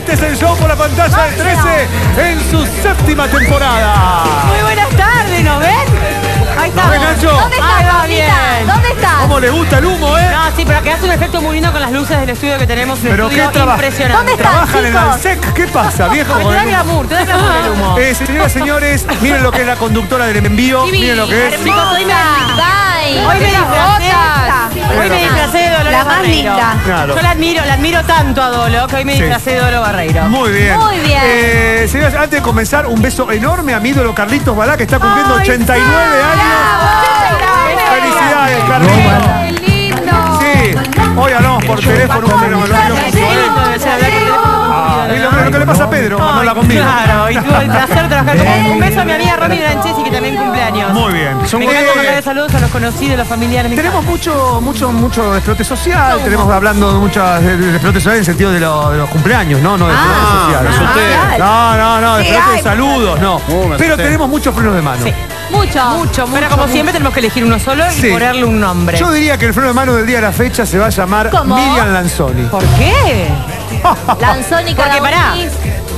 Este es el show por la pantalla del 13 en su séptima temporada. Muy buenas tardes, ¿nos ven? Ahí estamos. ven, Nacho? ¿Dónde Ahí va estás, bien. ¿Dónde estás? ¿Cómo le gusta el humo, eh? No, sí, pero que hace un efecto muy lindo con las luces del estudio que tenemos. Un ¿Pero qué trabaja? impresionante. ¿Dónde está? ¿Trabajan en el chicos? ANSEC? ¿Qué pasa, viejo? Porque con te da el humo? glamour, te da glamour el humo. Eh, señoras y señores, miren lo que es la conductora del envío. Miren lo que es. Chicos, hoy me, Bye. hoy me. Hoy me disfracé de Dolores La más Barreiro. linda. Claro. Yo la admiro, la admiro tanto a Dolo que hoy me Sí. disfracé de Dolo Barreiro. Muy bien. Muy bien. Eh, señoras, antes de comenzar, un beso enorme a mi ídolo Carlitos Balá, que está cumpliendo Ay, 89 años. Felicidades, Carlitos. ¡Qué lindo! Sí, hoy hablamos por teléfono, pero me lo le pasa a Pedro cuando habla conmigo. Claro, y tuvo el placer de trabajar con Un beso a mi amiga Romy Branchesi, que también cumpleaños. Muy bien. Me encanta mandarle saludos a los conocidos, a los familiares. me Tenemos mucho, mucho, mucho despelote social, tenemos hablando de muchas de social en el sentido de, lo- de los cumpleaños, ¿no? No de despelote Ah, social. asusté. No, no, no, Sí, despelote de ay, saludos, no. Uh, me Pero asusté. tenemos muchos frenos de mano. Sí. Mucho. Mucho, Pero como siempre tenemos que elegir uno solo y Sí. ponerle un nombre. Yo diría que el freno de mano del día de la fecha se va a llamar ¿Cómo? Miriam Lanzoni. ¿Por qué? Lanzoni Porque pará,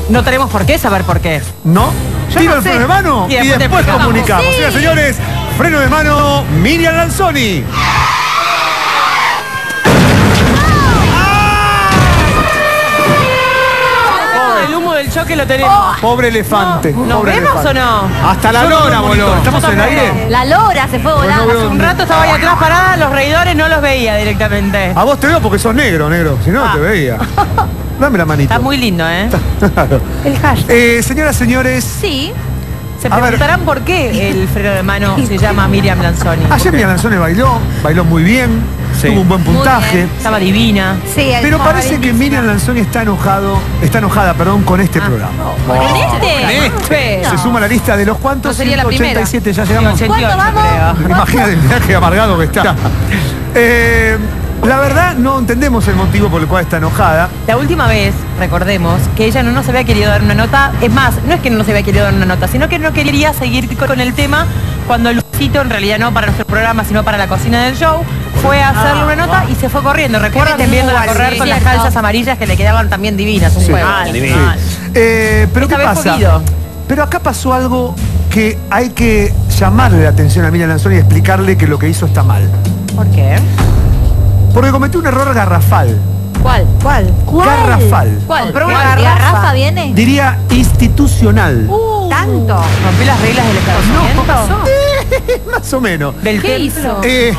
no tenemos por qué saber por qué. ¿No? Tiro no el sé. freno de mano Y y después te después explicamos. comunicamos. Sí. Señoras y señores, freno de mano Miriam Lanzoni. Del choque lo tenemos. Pobre elefante. ¿Nos pobre vemos elefante. o no? Hasta la Yo no lora, boludo. monitor. ¿Estamos Yo en el tampoco. aire? La lora se fue volando. Hace un rato estaba ahí atrás parada, los reidores no los veía directamente. A vos te veo porque sos negro, negro. Si no, Ah. te veía. Dame la manito. Está muy lindo, ¿eh? Claro. El hashtag. Eh, señoras, señores, Sí. Se a ver. preguntarán por qué el freno de mano se llama Miriam Lanzoni. ayer Miriam Lanzoni bailó, bailó muy bien, Sí. tuvo un buen puntaje. bien. Estaba divina. Sí, Pero parece que Miriam Lanzoni está enojado, está enojada, perdón, con este programa. ¿Con este? Fe. Se suma a la lista de los cuantos No sería la 187, ya llegamos. 88, ¿Cuándo vamos? creo. Imagínate el viaje amargado que está. Eh, la verdad, no entendemos el motivo por el cual está enojada. La última vez, recordemos, que ella no nos había querido dar una nota. Es más, no es que no nos había querido dar una nota, sino que no quería seguir con el tema cuando Lucito, en realidad no para nuestro programa, sino para la cocina del show, fue a hacerle una nota y se fue corriendo. Recuerdan viéndola correr sí. con las calzas amarillas que le quedaban también divinas. Un Sí. juego. Mal, Sí. divino. Mal. Eh, pero Esta ¿qué vez pasa? Pero acá pasó algo que hay que llamarle la atención a Miriam Lanzoni y explicarle que lo que hizo está mal. ¿Por qué? Porque cometió un error garrafal. ¿Cuál? ¿Cuál? Garrafal. ¿Cuál? Compró una ¿La garrafa. garrafa viene? Diría institucional. ¿Tanto? ¿Rompió las reglas del establecimiento? Más o menos. ¿Del ¿Qué templo? hizo? Eh,